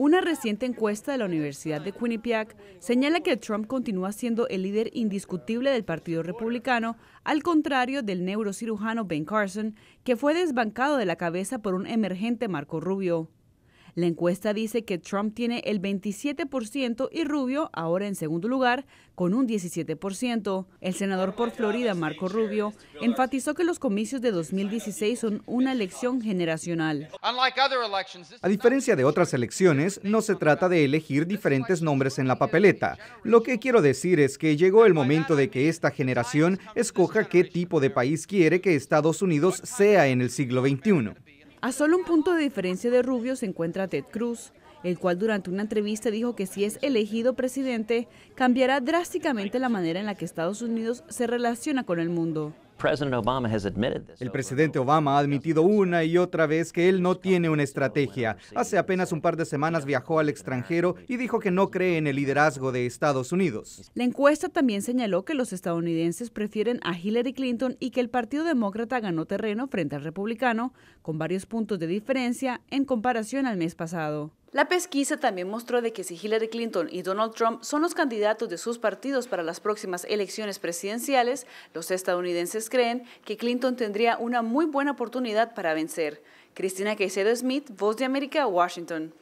Una reciente encuesta de la Universidad de Quinnipiac señala que Trump continúa siendo el líder indiscutible del Partido Republicano, al contrario del neurocirujano Ben Carson, que fue desbancado de la cabeza por un emergente Marco Rubio. La encuesta dice que Trump tiene el 27% y Rubio ahora en segundo lugar con un 17%. El senador por Florida, Marco Rubio, enfatizó que los comicios de 2016 son una elección generacional. A diferencia de otras elecciones, no se trata de elegir diferentes nombres en la papeleta. Lo que quiero decir es que llegó el momento de que esta generación escoja qué tipo de país quiere que Estados Unidos sea en el siglo XXI. A solo un punto de diferencia de Rubio se encuentra Ted Cruz, el cual durante una entrevista dijo que si es elegido presidente, cambiará drásticamente la manera en la que Estados Unidos se relaciona con el mundo. El presidente Obama ha admitido una y otra vez que él no tiene una estrategia. Hace apenas un par de semanas viajó al extranjero y dijo que no cree en el liderazgo de Estados Unidos. La encuesta también señaló que los estadounidenses prefieren a Hillary Clinton y que el Partido Demócrata ganó terreno frente al Republicano, con varios puntos de diferencia en comparación al mes pasado. La pesquisa también mostró de que si Hillary Clinton y Donald Trump son los candidatos de sus partidos para las próximas elecciones presidenciales, los estadounidenses creen que Clinton tendría una muy buena oportunidad para vencer. Cristina Caicedo Smith, Voz de América, Washington.